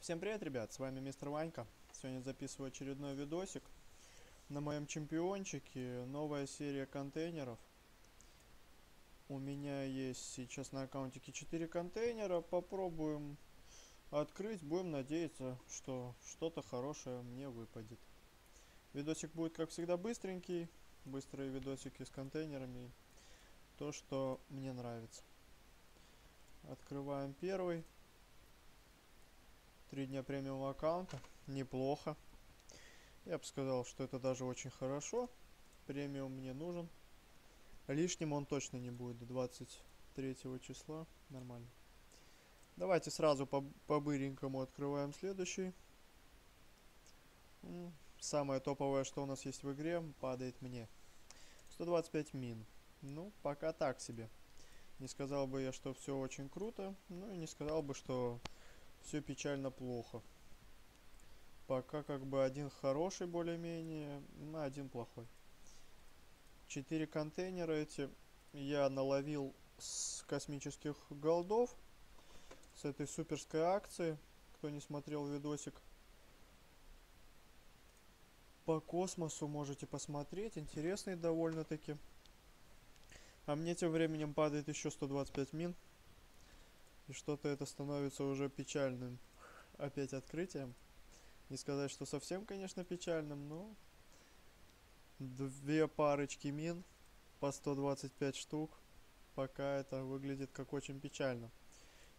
Всем привет, ребят, с вами мистер Ванька. Сегодня записываю очередной видосик. На моем чемпиончике новая серия контейнеров. У меня есть сейчас на аккаунтике 4 контейнера. Попробуем открыть. Будем надеяться, что что-то хорошее мне выпадет. Видосик будет, как всегда, быстренький. Быстрые видосики с контейнерами. То, что мне нравится. Открываем первый. Три дня премиум аккаунта. Неплохо. Я бы сказал, что это даже очень хорошо. Премиум мне нужен. Лишним он точно не будет до 23 числа. Нормально. Давайте сразу по, по быренькому открываем следующий. Самое топовое, что у нас есть в игре, падает мне. 125 мин. Ну, пока так себе. Не сказал бы я, что все очень круто. Ну и не сказал бы, что все печально плохо. Пока как бы один хороший более-менее, на один плохой. Четыре контейнера эти я наловил с космических голдов. С этой суперской акции. Кто не смотрел видосик по космосу, можете посмотреть. Интересный довольно-таки. А мне тем временем падает еще 125 мин. И что-то это становится уже печальным. Опять открытием. Не сказать, что совсем, конечно, печальным, но... Две парочки мин по 125 штук. Пока это выглядит как очень печально.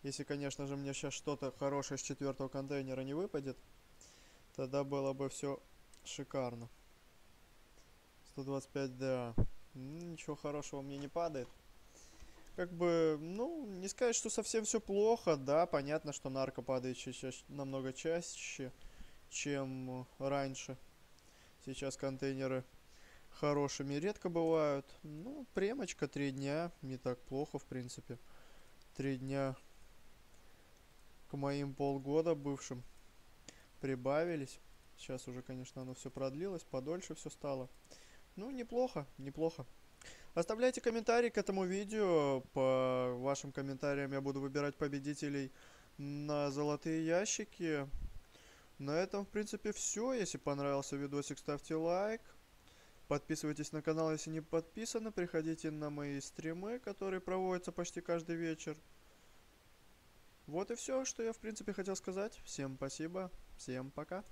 Если, конечно же, мне сейчас что-то хорошее с четвертого контейнера не выпадет, тогда было бы все шикарно. 125 да. Ничего хорошего мне не падает как бы, ну, не сказать, что совсем все плохо, да, понятно, что нарко падает ча ча намного чаще, чем раньше. Сейчас контейнеры хорошими редко бывают. Ну, премочка три дня, не так плохо, в принципе. Три дня к моим полгода бывшим прибавились. Сейчас уже, конечно, оно все продлилось, подольше все стало. Ну, неплохо, неплохо. Оставляйте комментарии к этому видео. По вашим комментариям я буду выбирать победителей на золотые ящики. На этом, в принципе, все. Если понравился видосик, ставьте лайк. Подписывайтесь на канал, если не подписаны. Приходите на мои стримы, которые проводятся почти каждый вечер. Вот и все, что я, в принципе, хотел сказать. Всем спасибо. Всем пока.